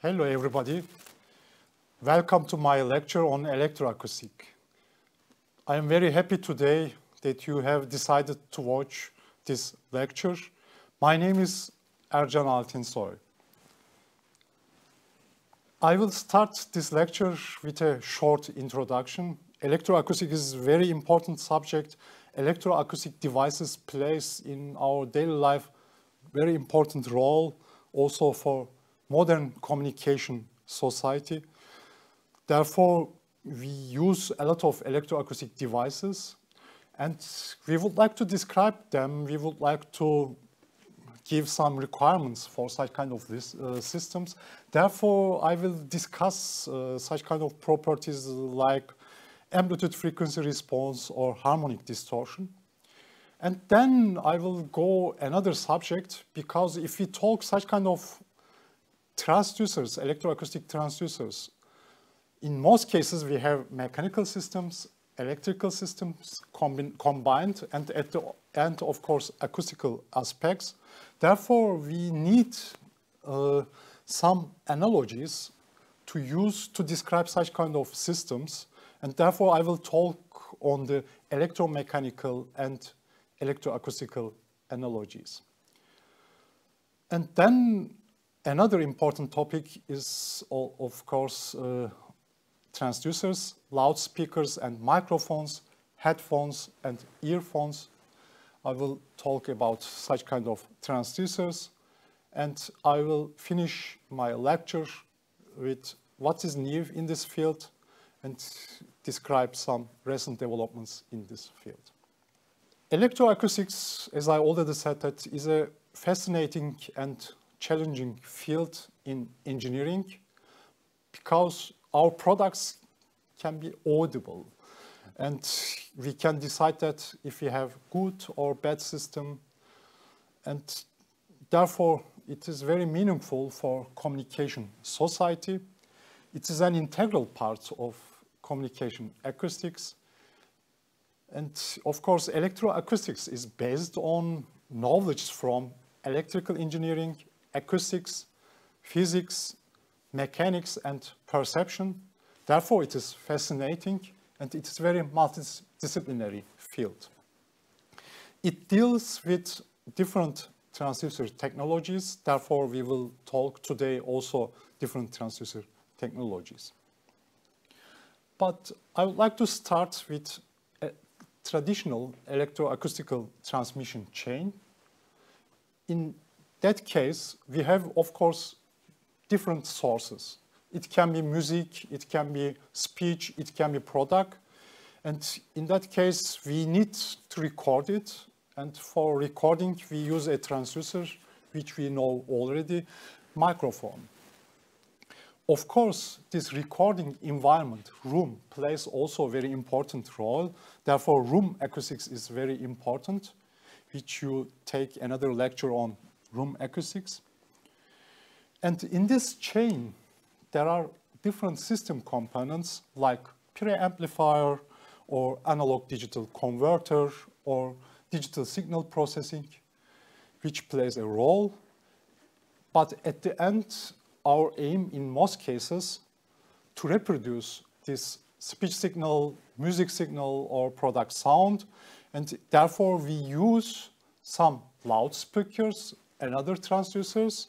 Hello, everybody. Welcome to my lecture on electroacoustic. I am very happy today that you have decided to watch this lecture. My name is Ercan Altinsoy. I will start this lecture with a short introduction. Electroacoustic is a very important subject. Electroacoustic devices plays in our daily life very important role also for modern communication society. Therefore, we use a lot of electroacoustic devices and we would like to describe them. We would like to give some requirements for such kind of this, uh, systems. Therefore, I will discuss uh, such kind of properties like amplitude frequency response or harmonic distortion. And then I will go another subject because if we talk such kind of transducers, electroacoustic transducers, in most cases we have mechanical systems, electrical systems combined, and at the end, of course, acoustical aspects. Therefore, we need uh, some analogies to use to describe such kind of systems. And therefore, I will talk on the electromechanical and electroacoustical analogies. And then another important topic is, of course, uh, transducers, loudspeakers and microphones, headphones and earphones. I will talk about such kind of transducers and I will finish my lecture with what is new in this field and describe some recent developments in this field. Electroacoustics, as I already said, that is a fascinating and challenging field in engineering because our products can be audible. And we can decide that if we have good or bad system. And therefore it is very meaningful for communication society. It is an integral part of communication acoustics. And of course, electroacoustics is based on knowledge from electrical engineering, acoustics, physics, mechanics, and perception. Therefore, it is fascinating and it is very multidisciplinary field. It deals with different transducer technologies. Therefore, we will talk today also different transducer technologies. But I would like to start with a traditional electroacoustical transmission chain. In that case, we have, of course, different sources. It can be music, it can be speech, it can be product. And in that case, we need to record it. And for recording, we use a transducer, which we know already, microphone. Of course, this recording environment, room, plays also a very important role. Therefore, room acoustics is very important, which you take another lecture on room acoustics. And in this chain, there are different system components like preamplifier or analog digital converter or digital signal processing, which plays a role. But at the end, our aim in most cases to reproduce this speech signal, music signal, or product sound. And therefore, we use some loudspeakers and other transducers.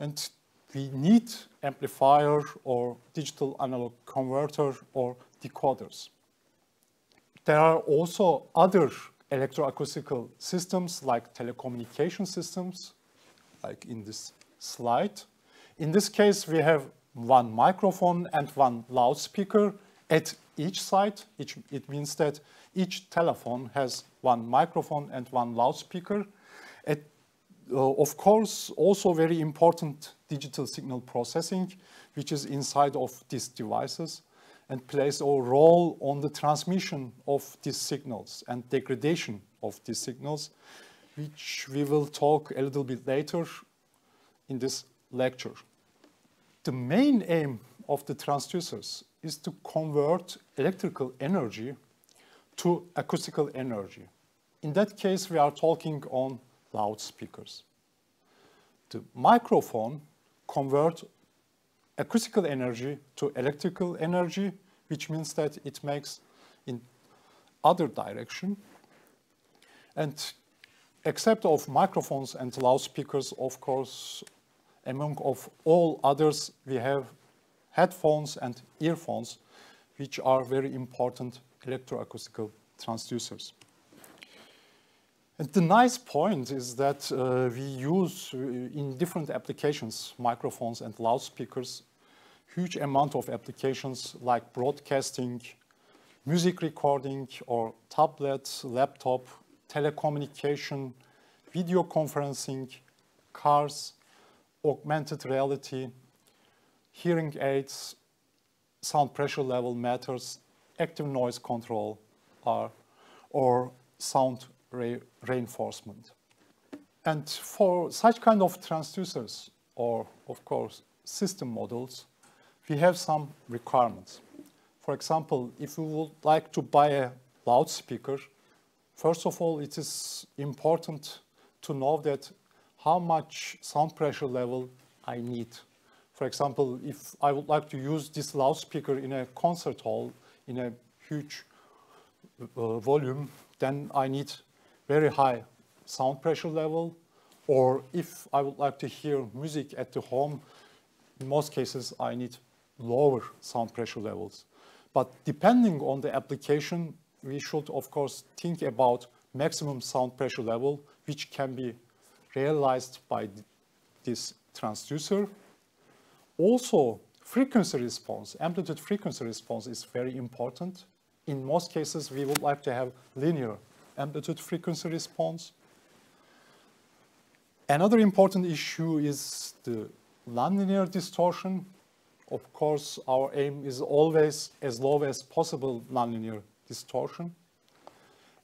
And we need amplifier or digital analog converter or decoders. There are also other electroacoustical systems like telecommunication systems, like in this slide. In this case, we have one microphone and one loudspeaker at each side. it means that each telephone has one microphone and one loudspeaker. At, Uh, of course, also very important digital signal processing, which is inside of these devices and plays a role on the transmission of these signals and degradation of these signals, which we will talk a little bit later in this lecture. The main aim of the transducers is to convert electrical energy to acoustical energy. In that case, we are talking on loudspeakers. The microphone convert acoustical energy to electrical energy, which means that it makes in other direction. And except of microphones and loudspeakers, of course, among of all others, we have headphones and earphones, which are very important electroacoustical transducers. And the nice point is that uh, we use uh, in different applications, microphones and loudspeakers, huge amount of applications like broadcasting, music recording, or tablets, laptop, telecommunication, video conferencing, cars, augmented reality, hearing aids, sound pressure level meters, active noise control, are, or sound re reinforcement. And for such kind of transducers, or of course system models, we have some requirements. For example, if you would like to buy a loudspeaker, first of all, it is important to know that how much sound pressure level I need. For example, if I would like to use this loudspeaker in a concert hall in a huge uh, volume, then I need very high sound pressure level. Or if I would like to hear music at the home, in most cases I need lower sound pressure levels. But depending on the application, we should of course think about maximum sound pressure level, which can be realized by this transducer. Also, frequency response, amplitude frequency response is very important. In most cases, we would like to have linear amplitude frequency response. Another important issue is the nonlinear distortion. Of course, our aim is always as low as possible nonlinear distortion.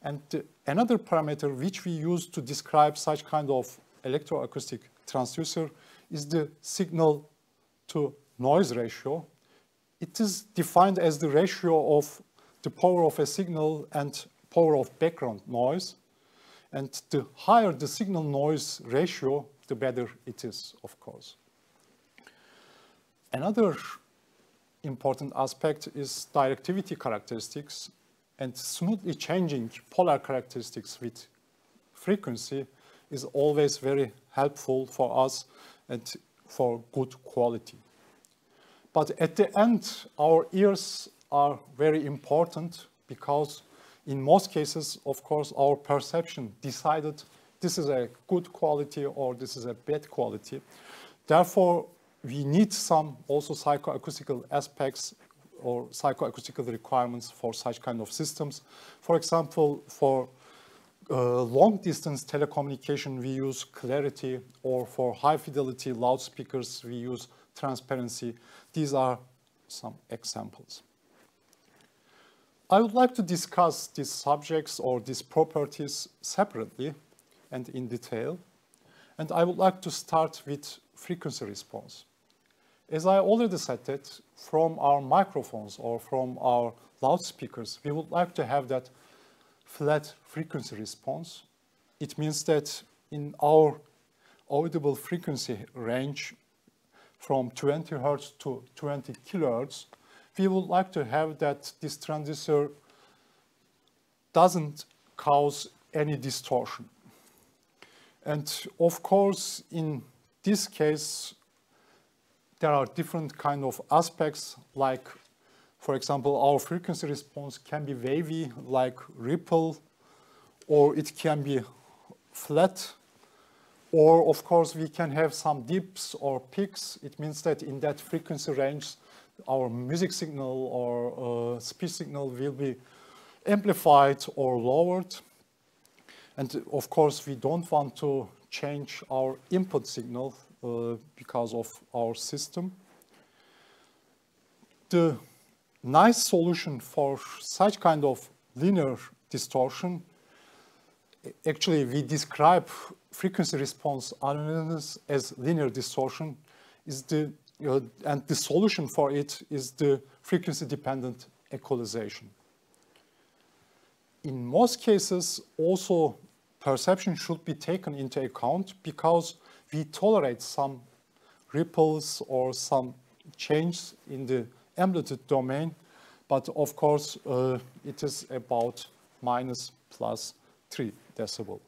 And another parameter which we use to describe such kind of electroacoustic transducer is the signal to noise ratio. It is defined as the ratio of the power of a signal and power of background noise. And the higher the signal noise ratio, the better it is, of course. Another important aspect is directivity characteristics and smoothly changing polar characteristics with frequency is always very helpful for us and for good quality. But at the end, our ears are very important because in most cases, of course, our perception decided this is a good quality or this is a bad quality. Therefore, we need some also psychoacoustical aspects or psychoacoustical requirements for such kind of systems. For example, for uh, long distance telecommunication, we use clarity, or for high fidelity loudspeakers, we use transparency. These are some examples. I would like to discuss these subjects or these properties separately and in detail. And I would like to start with frequency response. As I already said that from our microphones or from our loudspeakers, we would like to have that flat frequency response. It means that in our audible frequency range from 20 hertz to 20 kilohertz, we would like to have that this transducer doesn't cause any distortion. And of course, in this case, there are different kind of aspects like, for example, our frequency response can be wavy like ripple, or it can be flat, or of course we can have some dips or peaks. It means that in that frequency range, our music signal or uh, speech signal will be amplified or lowered. And of course, we don't want to change our input signal uh, because of our system. The nice solution for such kind of linear distortion, actually we describe frequency response analysis as linear distortion, is the, and the solution for it is the frequency dependent equalization. In most cases, also perception should be taken into account because we tolerate some ripples or some change in the amplitude domain, but of course uh, it is about minus plus 3 decibel.